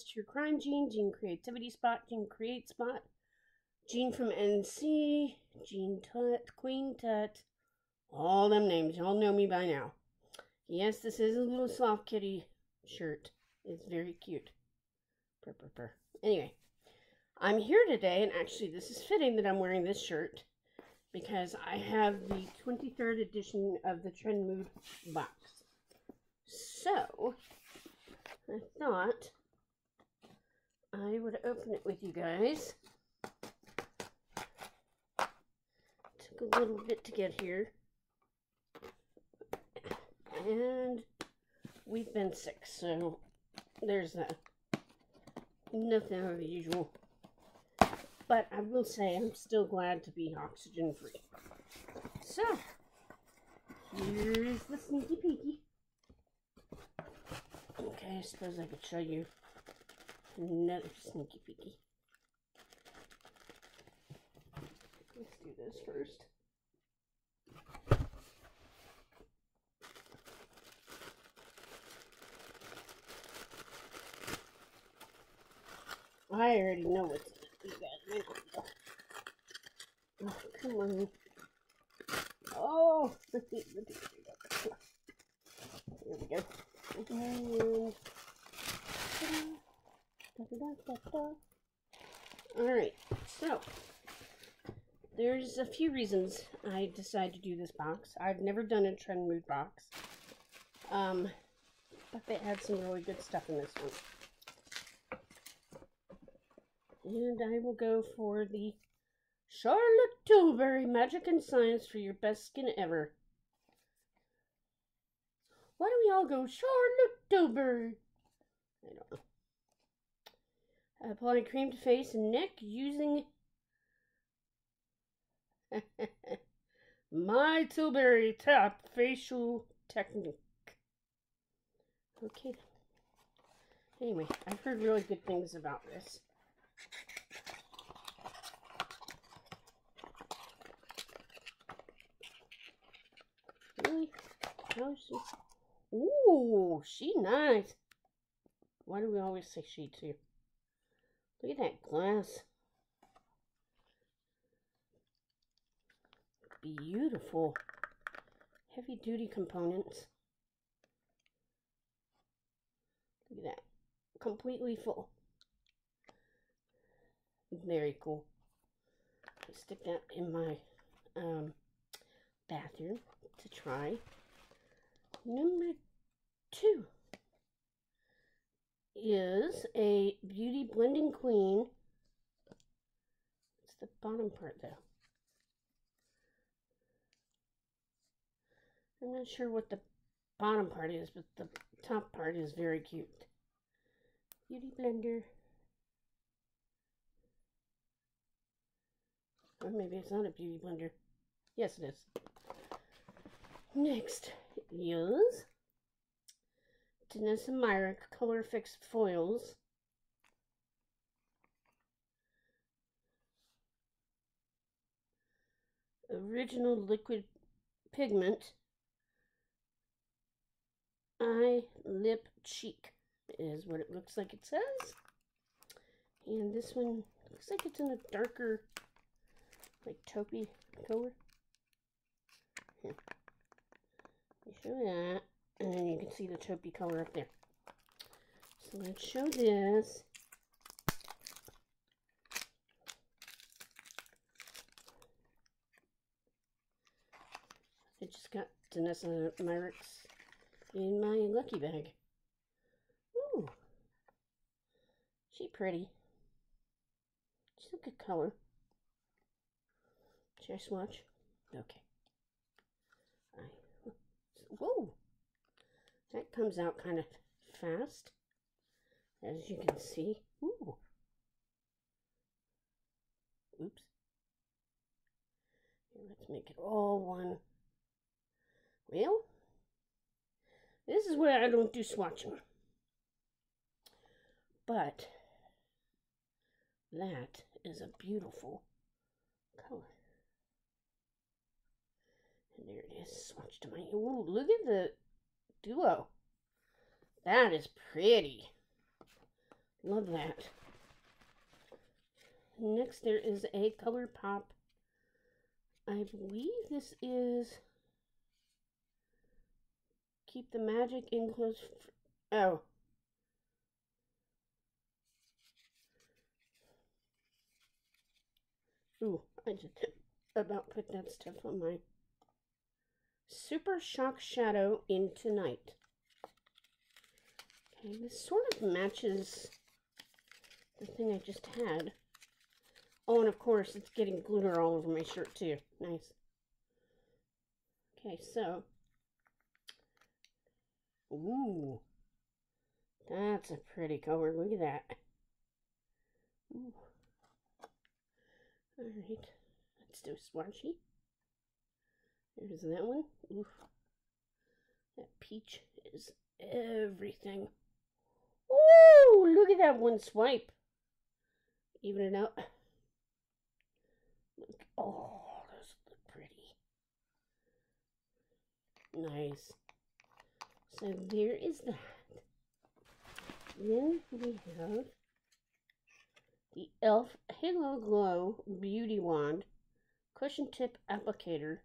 Dreamer True Crime Jeanne, Jeanne Creativity Spot, Jeanne Create Spot, Jeanne from NC, Jeanne Tut, Queen Tut, all them names. Y'all know me by now. Yes, this is a little soft kitty shirt. It's very cute. Purr, purr, purr. Anyway, I'm here today, and actually, this is fitting that I'm wearing this shirt because I have the 23rd edition of the Trendmood box. So, I thought I would open it with you guys. Took a little bit to get here. And we've been sick, so there's that. Nothing unusual. But I will say I'm still glad to be oxygen free. So, here's the sneaky peeky. Okay, I suppose I could show you another sneaky peeky. Let's do this first. I already know what's in it. Oh, come on. Oh, here we go. Alright, so there's a few reasons I decided to do this box. I've never done a Trendmood box. Um, but they had some really good stuff in this one. And I will go for the Charlotte Tilbury Magic and Science for your best skin ever. Why don't we all go Charlotte Tilbury? I don't know. Apply cream to face and neck using my Tilbury Tap Facial Technique. Okay. Anyway, I've heard really good things about this. Really? How is she? Ooh, she nice. Why do we always say she too? Look at that glass. Beautiful. Heavy duty components. Look at that. Completely full. Very cool. Stick that in my um, bathroom to try. Number two is a Beauty Blending Queen. It's the bottom part though. I'm not sure what the bottom part is, but the top part is very cute. Beauty Blender. Or maybe it's not a beauty blender. Yes, it is. Next is Danessa Myricks Colorfix Foils. Original liquid pigment. Eye, lip, cheek is what it looks like it says. And this one looks like it's in a darker like taupey color. Show that, and then you can see the taupey color up there. So let's show this. I just got Danessa Myricks in my lucky bag. Ooh. She pretty. She's a good color. Should I swatch? Okay. I, whoa! Comes out kind of fast, as you can see. Ooh. Oops. Let's make it all one. Well, this is where I don't do swatching. But that is a beautiful color. And there it is, swatched to my, ooh, look at the duo. That is pretty. Love that. Next, there is a ColourPop. I believe this is Keep the Magic in close. oh. Ooh, I just about put that stuff on my Super Shock Shadow in 2nite. Okay, this sort of matches the thing I just had. Oh, and of course, it's getting glitter all over my shirt, too. Nice. Okay, so. Ooh. That's a pretty color. Look at that. Ooh. Alright. Let's do swatchy. There's that one. Ooh. That peach is everything. Ooh, look at that one swipe. Even it out. Look. Oh, those look pretty. Nice. So there is that. Then we have the e.l.f. Halo Glow Beauty Wand Cushion Tip Applicator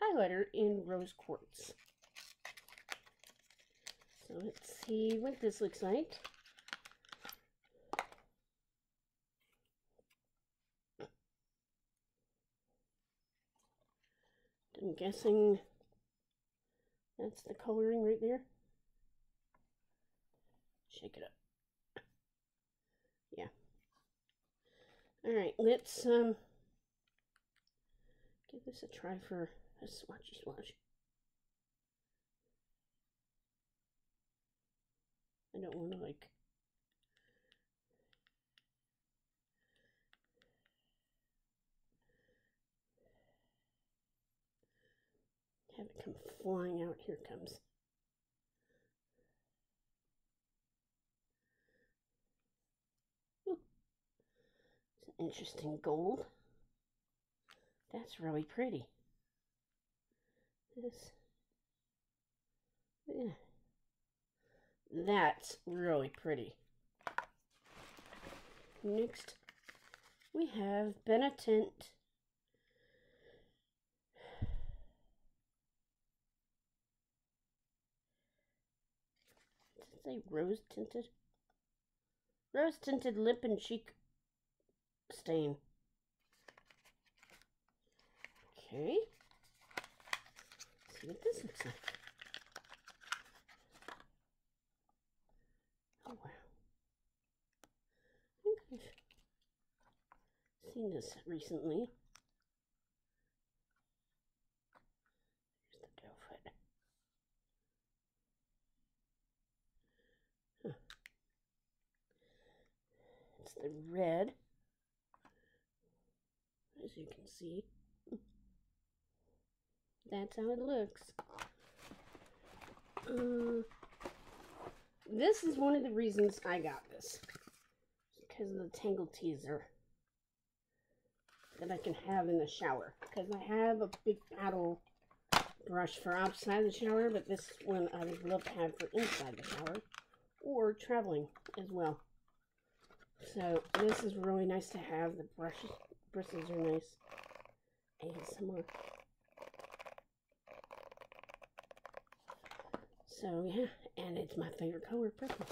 Highlighter in Rose Quartz. Let's see what this looks like. I'm guessing that's the coloring right there. Shake it up. Yeah. Alright, let's um give this a try for a swatchy swatch. I don't want to like have it come flying out. Here comes. It's an interesting gold. That's really pretty. This. Yeah. That's really pretty. Next, we have Benetint. Does it say rose tinted? Rose tinted lip and cheek stain. Okay. Let's see what this looks like. Seen this recently. Here's the doe foot. Huh. It's the red, as you can see. That's how it looks. Uh, this is one of the reasons I got this. Because of the Tangle Teezer that I can have in the shower. Because I have a big paddle brush for outside the shower, but this one I would love to have for inside the shower. Or traveling as well. So this is really nice to have. The brushes, bristles are nice. ASMR. So yeah, and it's my favorite color, purple.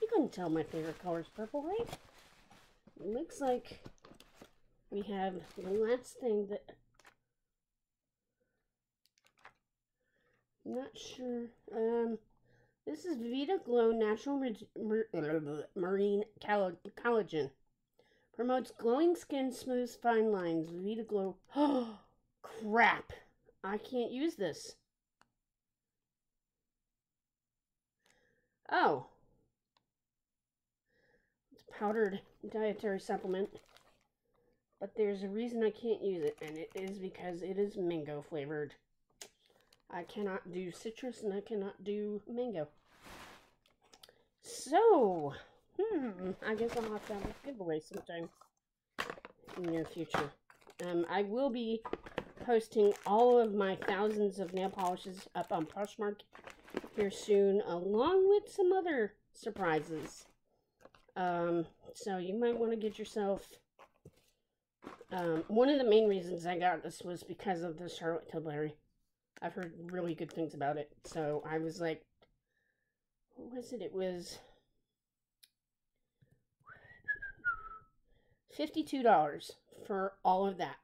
You couldn't tell my favorite color is purple, right? Looks like we have the last thing that I'm not sure. Um, this is Vida Glow Natural Marine Collagen. Promotes glowing skin, smooth fine lines. Vida Glow. Oh, crap! I can't use this. Oh. It's powdered dietary supplement. But there's a reason I can't use it, and it is because it is mango flavored. I cannot do citrus and I cannot do mango. So, hmm, I guess I'll have to have a giveaway sometime in the near future. Um, I will be posting all of my thousands of nail polishes up on Poshmark here soon, along with some other surprises. Um, so you might want to get yourself. Um, one of the main reasons I got this was because of the Charlotte Tilbury. I've heard really good things about it. So I was like, what was it? It was $52 for all of that.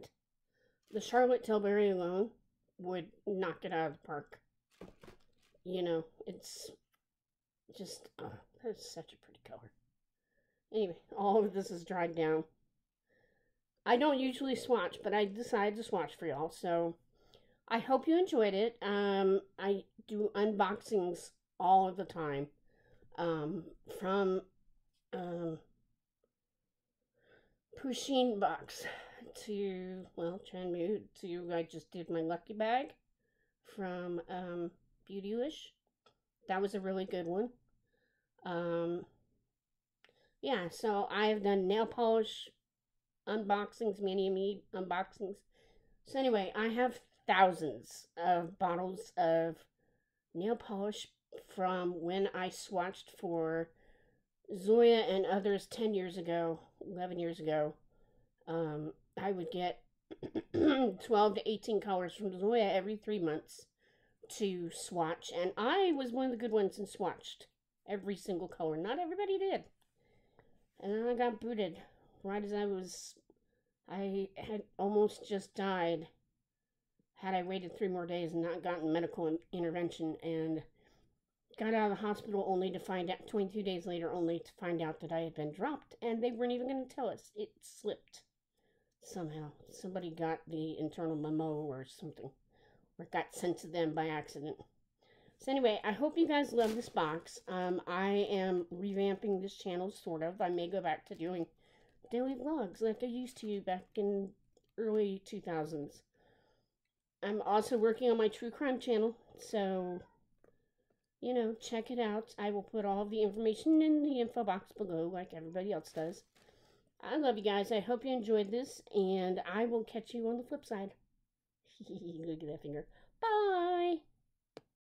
The Charlotte Tilbury alone would knock it out of the park. You know, it's just, oh, that's such a pretty color. Anyway, all of this is dried down. I don't usually swatch, but I decided to swatch for y'all, so I hope you enjoyed it. Um, I do unboxings all of the time. Um, from um, Pusheen box to well Chanmu to I just did my lucky bag from um, Beautylish. That was a really good one. Um, yeah, so I have done nail polish unboxings, many me unboxings. So anyway, I have thousands of bottles of nail polish from when I swatched for Zoya and others 10 years ago, 11 years ago. Um, I would get 12 to 18 colors from Zoya every three months to swatch, and I was one of the good ones and swatched every single color. Not everybody did. And then I got booted right as I was, I had almost just died had I waited three more days and not gotten medical intervention and got out of the hospital only to find out 22 days later only to find out that I had been dropped and they weren't even going to tell us. It slipped somehow. Somebody got the internal memo or something or it got sent to them by accident. So anyway, I hope you guys love this box. Um, I am revamping this channel, sort of. I may go back to doing daily vlogs like I used to back in early 2000s. I'm also working on my true crime channel, so, you know, check it out. I will put all the information in the info box below like everybody else does. I love you guys. I hope you enjoyed this, and I will catch you on the flip side. Look at that finger. Bye!